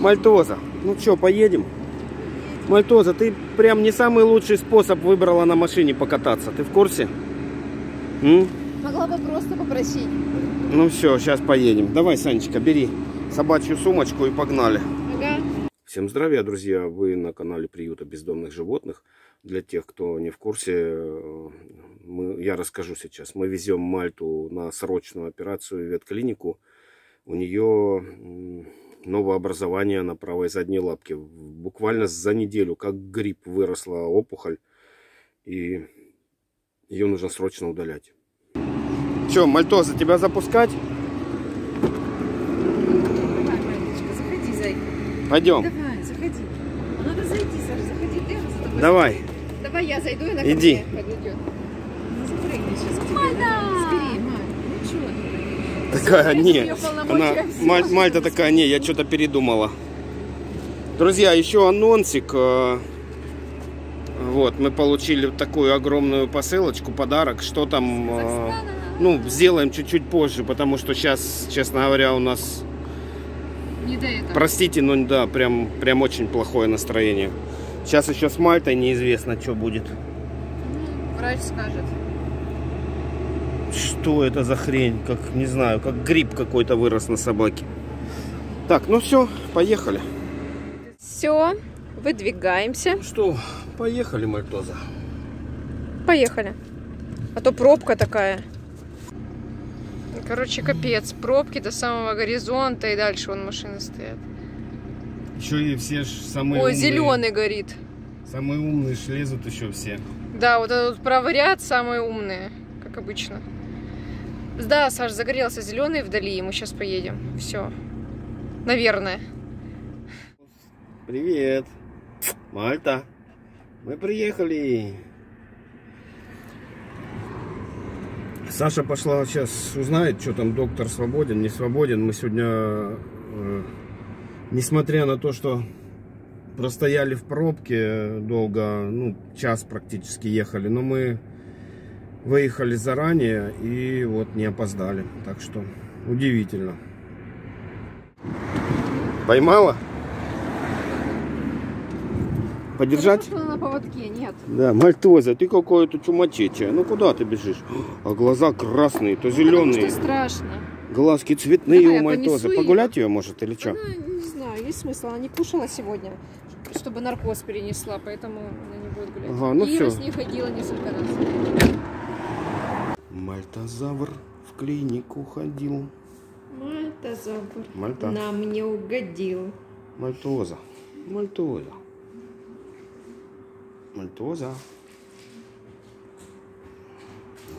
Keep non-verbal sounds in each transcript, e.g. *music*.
Мальтоза, ну что, поедем? Мальтоза, ты прям не самый лучший способ выбрала на машине покататься. Ты в курсе? М? Могла бы просто попросить. Ну все, сейчас поедем. Давай, Санечка, бери собачью сумочку и погнали. Ага. Всем здравия, друзья! Вы на канале приюта бездомных животных. Для тех, кто не в курсе, э, мы, я расскажу сейчас. Мы везем Мальту на срочную операцию в ветклинику. У нее новообразование на правой задней лапке. Буквально за неделю, как грипп, выросла опухоль. И ее нужно срочно удалять. Че, Мальтоза, тебя запускать? Давай, Мариночка, заходи, зай. Пойдем. Давай, заходи. Надо зайти, Саша, заходи ты. за тобой Давай. скорее. Давай я зайду, и она Иди. подойдет. Ну, запрыгни сейчас к тебе. Скорее, Маль. Ну что? Такая, не, она. Маль- Мальта такая, не, я что-то передумала. Друзья, еще анонсик. э, Вот, мы получили такую огромную посылочку, подарок. Что там, э, ну, сделаем чуть-чуть позже, потому что сейчас, честно говоря, у нас, Не до этого. простите, но да, прям, прям очень плохое настроение. Сейчас еще с Мальтой неизвестно, что будет. Ну, врач скажет. Что это за хрень? Как, не знаю, как гриб какой-то вырос на собаке. Так, ну все, поехали. Все, выдвигаемся. Ну что, поехали, Мальтоза. Поехали. А то пробка такая. Короче, капец. Пробки до самого горизонта и дальше вон машины стоят. Еще и все ж самые Ой, умные. зеленый горит. Самые умные ж лезут еще все. Да, вот этот правый ряд самые умные, как обычно. Да, Саш, загорелся зеленый вдали, и мы сейчас поедем. Все. Наверное. Привет. Мальта. Мы приехали. Саша пошла сейчас узнает, что там доктор свободен, не свободен. Мы сегодня, э, несмотря на то, что простояли в пробке долго, ну, час практически ехали, но мы выехали заранее и вот не опоздали. Так что удивительно. Поймала? Подержать? на поводке, нет. Да, Мальтоза, ты какое-то чумачечее. Ну куда ты бежишь? А глаза красные, то зеленые. что страшно. Глазки цветные Давай, у Мальтозы. Погулять ее может или что? Она, не знаю, есть смысл. Она не кушала сегодня, чтобы наркоз перенесла, поэтому она не будет гулять. Ага, ну Ира всё. с ней ходила несколько раз. Мальтозавр в клинику ходил. Мальтозавр Мальта. нам не угодил. Мальтоза. Мальтоза. Мальтоза.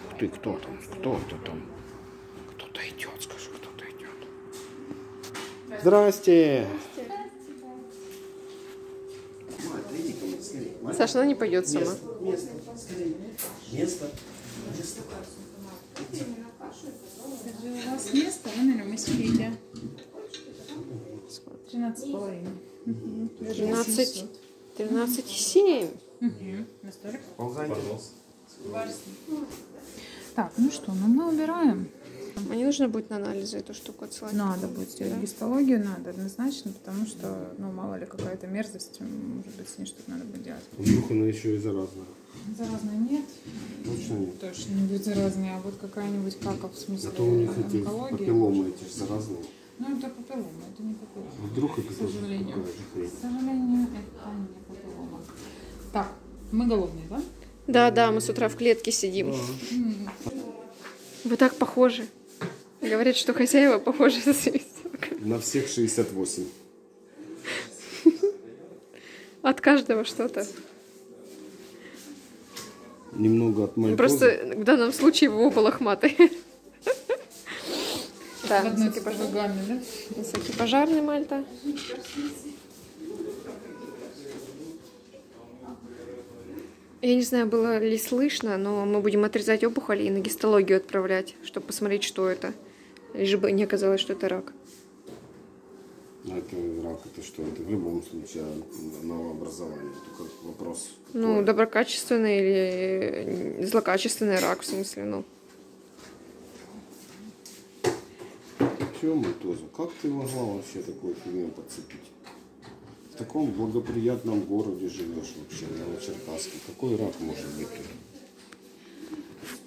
Ух ты, кто там? Кто это там? Кто-то идет, скажи, кто-то идет. Здрасте. Саша, она не пойдет сама. Место, скорее. Место. Место. У вас место, вы на нем сидите. 13 с половиной. 13, 13,7. На столик. Ползайте. Так, ну что, ну мы убираем. А не нужно будет на анализы эту штуку отсылать? Надо будет сделать гистологию, надо однозначно, потому что, ну, мало ли какая-то мерзость, может быть, с ней что-то надо будет делать. Вдруг она еще и заразная. Заразной нет, Точно нет. точно не будет заразной, а вот какая-нибудь кака в смысле Зато у них эти папилломы эти заразные. Ну, это папиллома, это не папиллома. Вдруг это К сожалению. К сожалению, это не папиллома. Так, мы голодные, да? Да, да, мы с утра в клетке сидим. Вы так похожи. Говорят, что хозяева похожи на собак. На всех 68. От каждого что-то. Немного от мальтозы. Просто в данном случае вы оба лохматые. Да, высокий такой пожар- гамме, да? высокий пожарный Мальта. Я не знаю, было ли слышно, но мы будем отрезать опухоли и на гистологию отправлять, чтобы посмотреть, что это. Лишь бы не оказалось, что это рак. А Это рак, это что? Это в любом случае новообразование. Только вопрос. Ну, какой. доброкачественный или э, злокачественный рак, в смысле, ну. Чё мальтозу? Как ты могла вообще такую фигню подцепить? таком благоприятном городе живешь вообще, Новочеркасске. Какой рак может быть тут?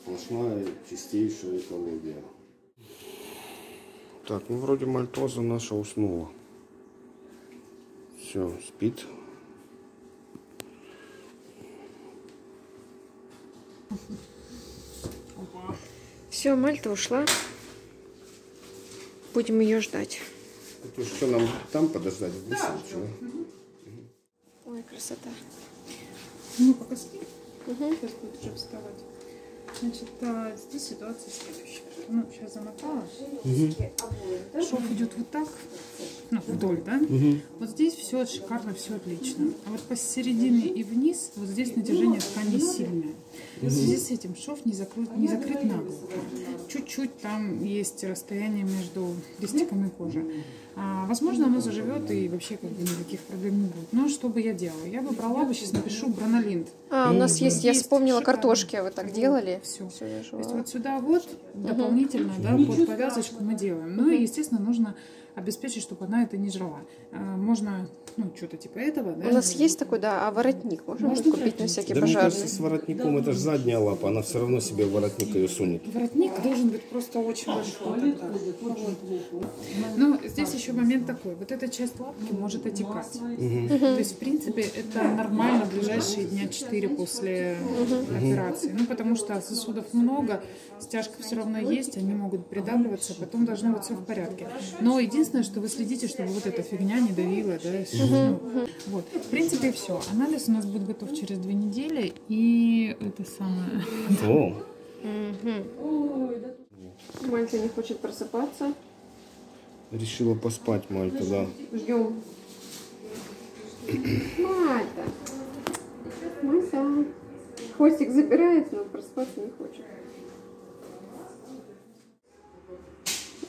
Сплошная, чистейшая экология. Так, ну вроде мальтоза наша уснула. Все, спит. Все, Мальта ушла. Будем ее ждать. Это что, нам там подождать чего? Ой, красота. Ну, пока спит. Мгм. Сейчас будет уже вставать. Значит, а, здесь ситуация следующая. Ну, сейчас замотала. Шов идет вот так, ну, вдоль, да? Вот здесь все шикарно, все отлично. А вот посередине и вниз, вот здесь натяжение ткани сильное. В связи с этим шов не закрыт, не закрыт наглухо. Чуть-чуть там есть расстояние между листиками кожи. А, возможно, оно заживет и вообще как бы никаких проблем не будет. Но что бы я делала? Я бы брала бы, сейчас напишу бронолинт. А, у нас есть, я вспомнила, шикарно. картошки вы так делали. Все. Все, я То есть вот сюда вот дополнительно, да, под повязочку мы делаем. Ну и, естественно, нужно обеспечить, чтобы она это не жрала. А, Можно, ну, что-то типа этого, да? У нас есть такой, да, а воротник можно Можно купить на всякий Да мне пожарный? кажется, с воротником это же задняя лапа, она все равно себе воротник ее сунет. Воротник должен быть просто очень большой. тогда. Вот. Ну, здесь еще момент такой. Вот эта часть лапки может отекать. То есть, в принципе, это нормально в ближайшие дня 4 после операции. Ну, потому что сосудов много, стяжка все равно есть, они могут придавливаться, потом должно быть все в порядке. Но единственное, что вы следите, чтобы вот эта фигня не давила, да, ну, вот. В принципе, все. Анализ у нас будет готов через две недели, и это самое... О, *laughs* Мальта не хочет просыпаться. решила поспать Мальта, да. Ждем. Мальта. Мальта. Хвостик забирает, но просыпаться не хочет.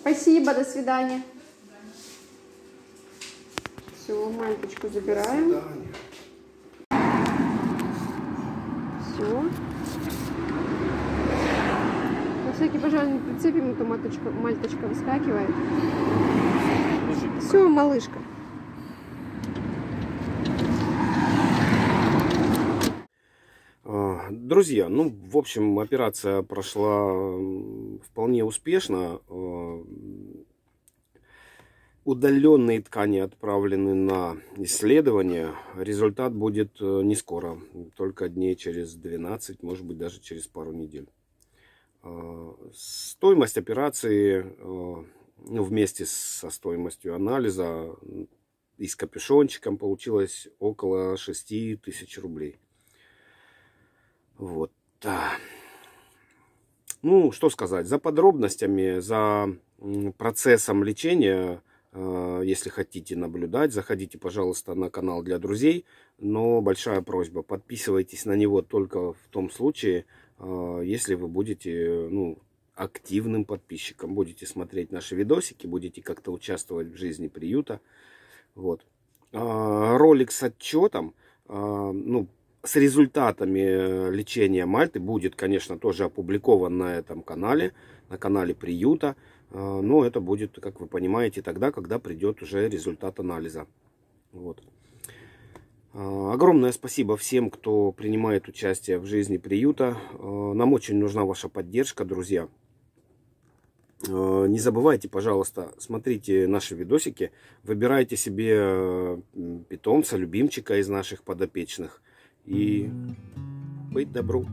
Спасибо, до свидания. Все, мальточку забираем. Все. На всякий пожарный прицепим, а то маточка, мальточка выскакивает. Все, малышка. А, Друзья, ну, в общем, операция прошла вполне успешно. Удаленные ткани отправлены на исследование. Результат будет э, не скоро, только дней через 12, может быть, даже через пару недель. А, Стоимость операции э, ну, вместе со стоимостью анализа и с капюшончиком получилось около 6 тысяч рублей. Вот. Ну, что сказать, за подробностями, за процессом лечения, если хотите наблюдать, заходите, пожалуйста, на канал для друзей. Но большая просьба, подписывайтесь на него только в том случае, э, если вы будете ну, активным подписчиком, будете смотреть наши видосики, будете как-то участвовать в жизни приюта. Вот. А, Ролик с отчетом, а, ну, с результатами э, лечения Мальты будет, конечно, тоже опубликован на этом канале, на канале приюта. А, Но это будет, как вы понимаете, тогда, когда придет уже результат анализа. Вот. А, Огромное спасибо всем, кто принимает участие в жизни приюта. А, Нам очень нужна ваша поддержка, друзья. Не забывайте, пожалуйста, смотрите наши видосики, выбирайте себе питомца, любимчика из наших подопечных и быть добру.